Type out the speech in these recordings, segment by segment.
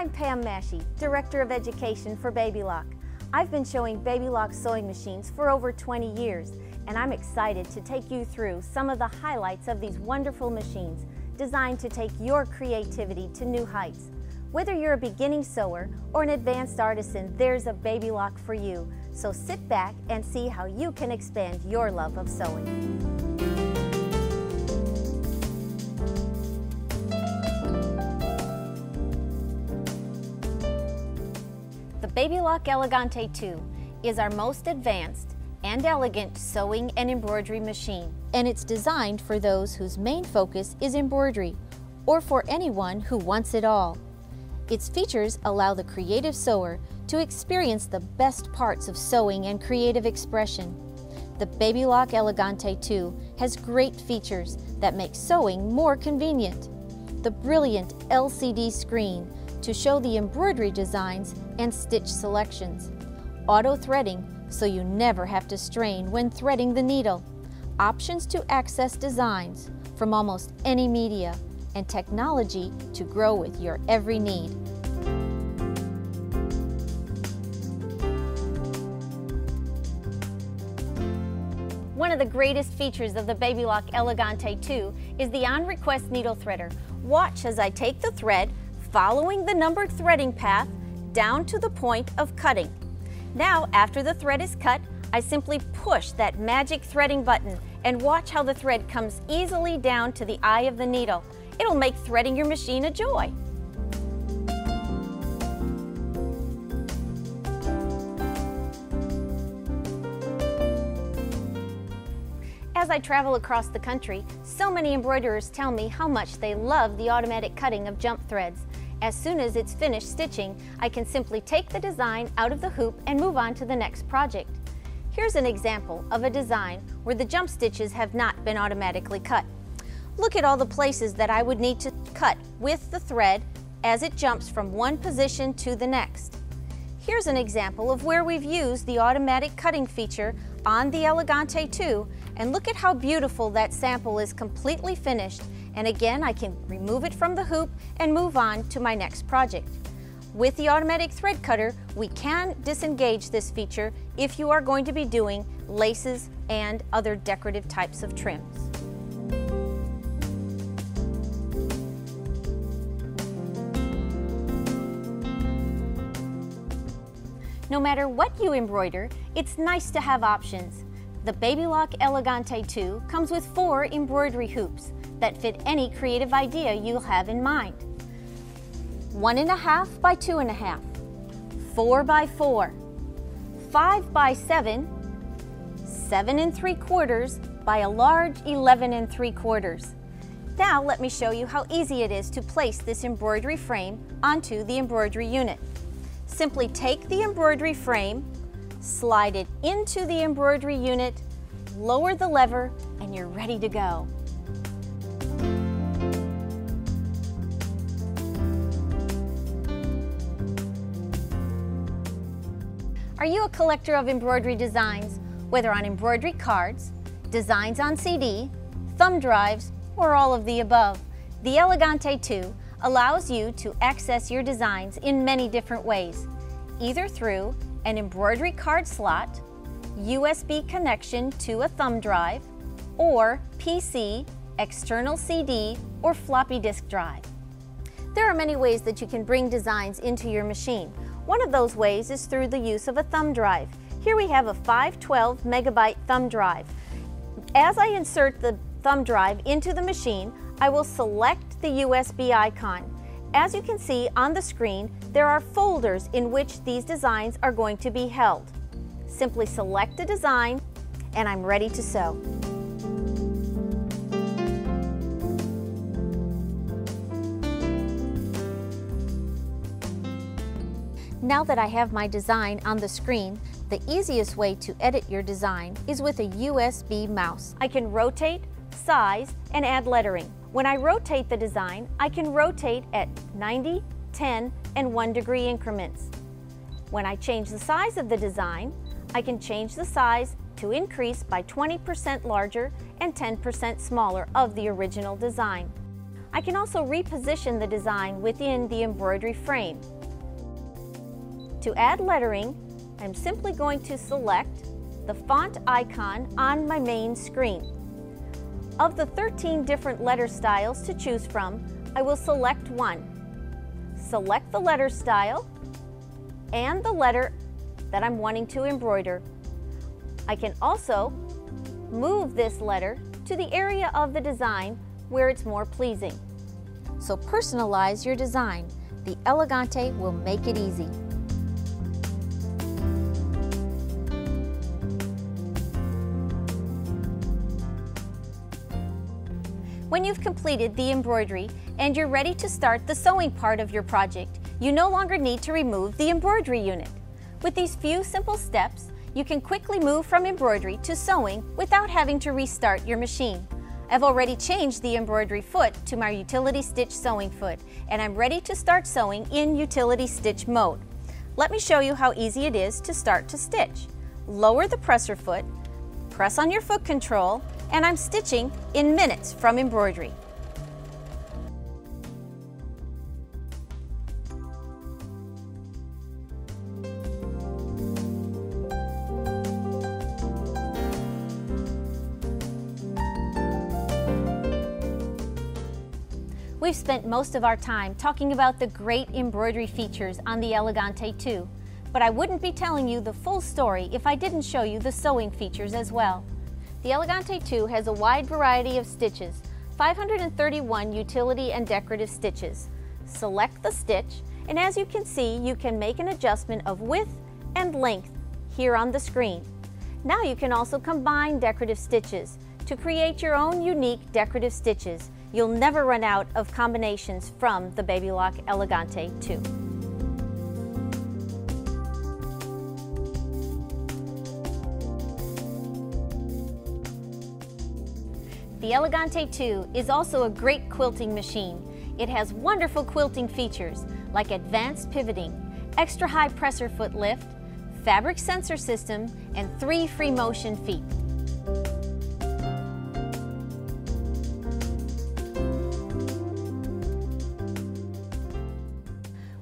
I'm Pam Mahshie, Director of Education for Baby Lock. I've been showing Baby Lock sewing machines for over 20 years, and I'm excited to take you through some of the highlights of these wonderful machines designed to take your creativity to new heights. Whether you're a beginning sewer or an advanced artisan, there's a Baby Lock for you. So sit back and see how you can expand your love of sewing. Babylock Ellegante 2 is our most advanced and elegant sewing and embroidery machine, and it's designed for those whose main focus is embroidery, or for anyone who wants it all. Its features allow the creative sewer to experience the best parts of sewing and creative expression. The Babylock Ellegante 2 has great features that make sewing more convenient. The brilliant LCD screen to show the embroidery designs and stitch selections. Auto threading so you never have to strain when threading the needle. Options to access designs from almost any media and technology to grow with your every need. One of the greatest features of the Babylock Ellegante 2 is the on-request needle threader. Watch as I take the thread, following the numbered threading path down to the point of cutting. Now, after the thread is cut, I simply push that magic threading button and watch how the thread comes easily down to the eye of the needle. It'll make threading your machine a joy. As I travel across the country, so many embroiderers tell me how much they love the automatic cutting of jump threads. As soon as it's finished stitching, I can simply take the design out of the hoop and move on to the next project. Here's an example of a design where the jump stitches have not been automatically cut. Look at all the places that I would need to cut with the thread as it jumps from one position to the next. Here's an example of where we've used the automatic cutting feature on the Ellegante 2 and look at how beautiful that sample is completely finished and again, I can remove it from the hoop and move on to my next project. With the automatic thread cutter, we can disengage this feature if you are going to be doing laces and other decorative types of trims. No matter what you embroider, it's nice to have options. The Babylock Ellegante 2 comes with four embroidery hoops, that fit any creative idea you'll have in mind. One and a half by two and a half, four by four, five by seven, seven and three quarters by a large 11 and three quarters. Now let me show you how easy it is to place this embroidery frame onto the embroidery unit. Simply take the embroidery frame, slide it into the embroidery unit, lower the lever, and you're ready to go. Are you a collector of embroidery designs, whether on embroidery cards, designs on CD, thumb drives, or all of the above? The Ellegante 2 allows you to access your designs in many different ways, either through an embroidery card slot, USB connection to a thumb drive, or PC, external CD, or floppy disk drive. There are many ways that you can bring designs into your machine, one of those ways is through the use of a thumb drive. Here we have a 512 megabyte thumb drive. As I insert the thumb drive into the machine, I will select the USB icon. As you can see on the screen, there are folders in which these designs are going to be held. Simply select a design and I'm ready to sew. Now that I have my design on the screen, the easiest way to edit your design is with a USB mouse. I can rotate, size, and add lettering. When I rotate the design, I can rotate at 90, 10, and 1 degree increments. When I change the size of the design, I can change the size to increase by 20% larger and 10% smaller of the original design. I can also reposition the design within the embroidery frame. To add lettering, I'm simply going to select the font icon on my main screen. Of the 13 different letter styles to choose from, I will select one. Select the letter style and the letter that I'm wanting to embroider. I can also move this letter to the area of the design where it's more pleasing. So personalize your design. The Ellegante will make it easy. When you've completed the embroidery and you're ready to start the sewing part of your project, you no longer need to remove the embroidery unit. With these few simple steps, you can quickly move from embroidery to sewing without having to restart your machine. I've already changed the embroidery foot to my utility stitch sewing foot, and I'm ready to start sewing in utility stitch mode. Let me show you how easy it is to start to stitch. Lower the presser foot, press on your foot control, and I'm stitching in minutes from embroidery. We've spent most of our time talking about the great embroidery features on the Ellegante 2, but I wouldn't be telling you the full story if I didn't show you the sewing features as well. The Ellegante 2 has a wide variety of stitches, 531 utility and decorative stitches. Select the stitch, and as you can see, you can make an adjustment of width and length here on the screen. Now you can also combine decorative stitches to create your own unique decorative stitches. You'll never run out of combinations from the Babylock Ellegante 2. The Ellegante 2 is also a great quilting machine. It has wonderful quilting features like advanced pivoting, extra high presser foot lift, fabric sensor system, and three free motion feet.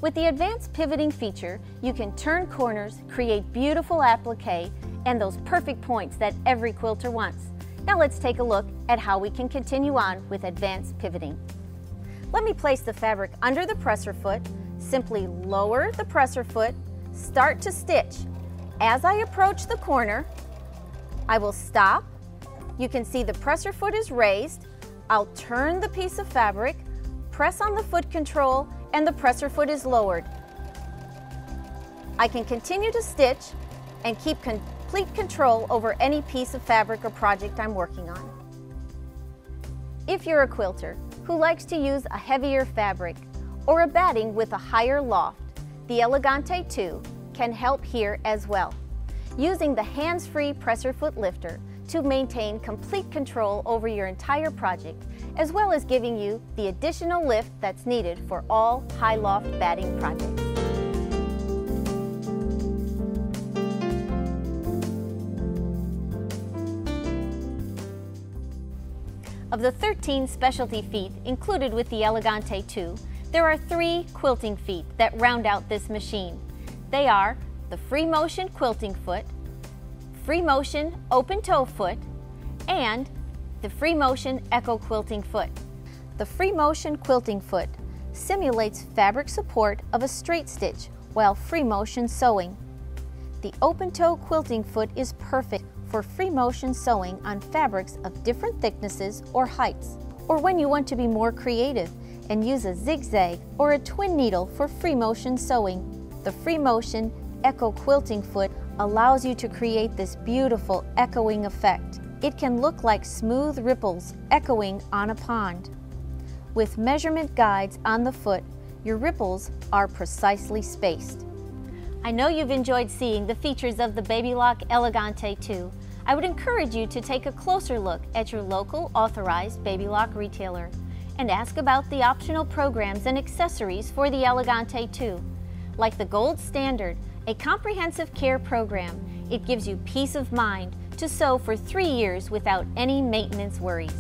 With the advanced pivoting feature, you can turn corners, create beautiful applique, and those perfect points that every quilter wants. Now let's take a look at how we can continue on with advanced pivoting. Let me place the fabric under the presser foot, simply lower the presser foot, start to stitch. As I approach the corner, I will stop. You can see the presser foot is raised. I'll turn the piece of fabric, press on the foot control, and the presser foot is lowered. I can continue to stitch and keep complete control over any piece of fabric or project I'm working on. If you're a quilter who likes to use a heavier fabric or a batting with a higher loft, the Ellegante 2 can help here as well. Using the hands-free presser foot lifter to maintain complete control over your entire project, as well as giving you the additional lift that's needed for all high loft batting projects. Of the 13 specialty feet included with the Ellegante 2, there are three quilting feet that round out this machine. They are the Free Motion Quilting Foot, Free Motion Open Toe Foot, and the Free Motion Echo Quilting Foot. The Free Motion Quilting Foot simulates fabric support of a straight stitch while free motion sewing. The open toe quilting foot is perfect for free motion sewing on fabrics of different thicknesses or heights, or when you want to be more creative and use a zigzag or a twin needle for free motion sewing. The free motion Echo Quilting Foot allows you to create this beautiful echoing effect. It can look like smooth ripples echoing on a pond. With measurement guides on the foot, your ripples are precisely spaced. I know you've enjoyed seeing the features of the Babylock Ellegante 2. I would encourage you to take a closer look at your local authorized Babylock retailer and ask about the optional programs and accessories for the Ellegante 2. Like the Gold Standard, a comprehensive care program, it gives you peace of mind to sew for three years without any maintenance worries.